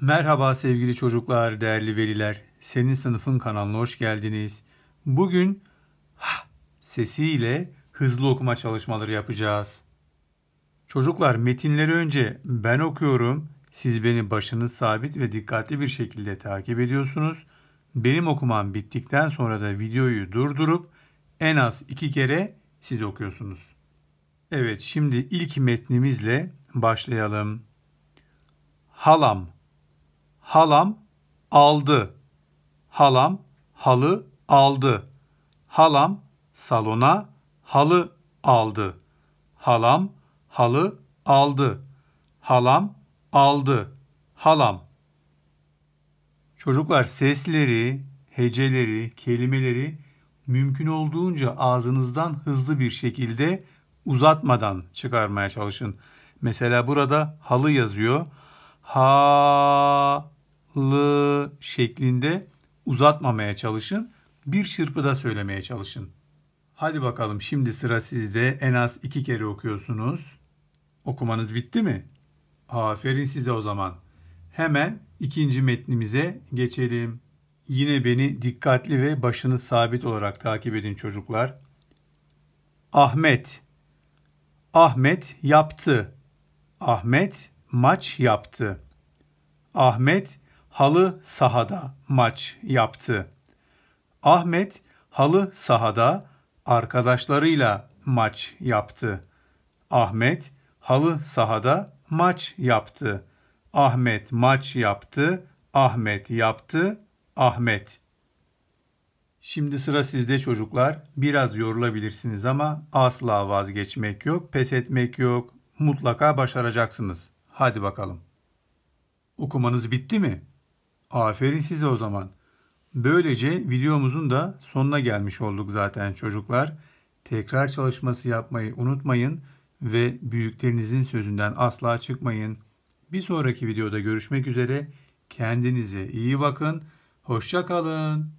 Merhaba sevgili çocuklar, değerli veliler. Senin sınıfın kanalına hoş geldiniz. Bugün ha sesiyle hızlı okuma çalışmaları yapacağız. Çocuklar metinleri önce ben okuyorum. Siz beni başınız sabit ve dikkatli bir şekilde takip ediyorsunuz. Benim okumam bittikten sonra da videoyu durdurup en az iki kere siz okuyorsunuz. Evet şimdi ilk metnimizle başlayalım. Halam Halam aldı. Halam halı aldı. Halam salona halı aldı. Halam halı aldı. Halam aldı. Halam. Çocuklar sesleri, heceleri, kelimeleri mümkün olduğunca ağzınızdan hızlı bir şekilde uzatmadan çıkarmaya çalışın. Mesela burada halı yazıyor. Ha lı şeklinde uzatmamaya çalışın. Bir çırpıda söylemeye çalışın. Hadi bakalım şimdi sıra sizde. En az iki kere okuyorsunuz. Okumanız bitti mi? Aferin size o zaman. Hemen ikinci metnimize geçelim. Yine beni dikkatli ve başınız sabit olarak takip edin çocuklar. Ahmet. Ahmet yaptı. Ahmet maç yaptı. Ahmet halı sahada maç yaptı. Ahmet halı sahada arkadaşlarıyla maç yaptı. Ahmet halı sahada maç yaptı. Ahmet maç yaptı. Ahmet yaptı. Ahmet. Şimdi sıra sizde çocuklar. Biraz yorulabilirsiniz ama asla vazgeçmek yok, pes etmek yok. Mutlaka başaracaksınız. Hadi bakalım. Okumanız bitti mi? Aferin size o zaman. Böylece videomuzun da sonuna gelmiş olduk zaten çocuklar. Tekrar çalışması yapmayı unutmayın ve büyüklerinizin sözünden asla çıkmayın. Bir sonraki videoda görüşmek üzere. Kendinize iyi bakın. Hoşça kalın.